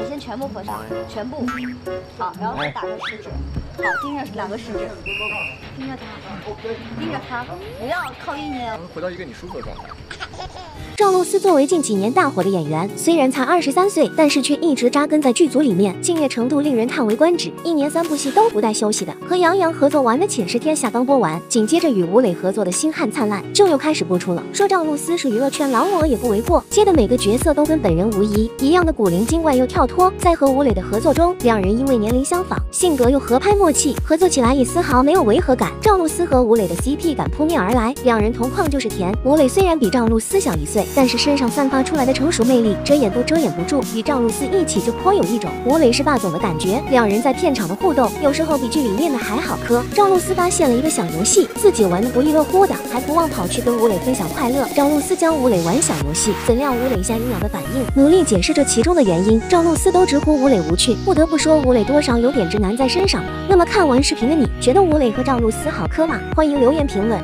你先全部合上，全部。好，然后再打开食指，好，盯着两个食指，盯着它，盯着它，不要靠近哦。回到一个你舒服的状态。赵露思作为近几年大火的演员，虽然才二十三岁，但是却一直扎根在剧组里面，敬业程度令人叹为观止。一年三部戏都不带休息的。和杨洋合作完的《寝食天下》刚播完，紧接着与吴磊合作的《星汉灿烂》就又开始播出了。说赵露思是娱乐圈劳模也不为过，接的每个角色都跟本人无疑，一样的古灵精怪又跳脱。在和吴磊的合作中，两人因为年龄相仿，性格又合拍默契，合作起来也丝毫没有违和感。赵露思和吴磊的 CP 感扑面而来，两人同框就是甜。吴磊虽然比赵露思小一岁，但是身上散发出来的成熟魅力，遮掩都遮掩不住。与赵露思一起就颇有一种吴磊是霸总的感觉。两人在片场的互动，有时候比剧里面的还好磕。赵露思发现了一个小游戏，自己玩的不亦乐乎的，还不忘跑去跟吴磊分享快乐。赵露思教吴磊玩小游戏，怎料吴磊下一秒的反应，努力解释这其中的原因，赵露思都直呼吴磊无趣。不得不说，吴磊多少有点直男在身上。那么看完视频的你，觉得吴磊和赵露思好磕吗？欢迎留言评论。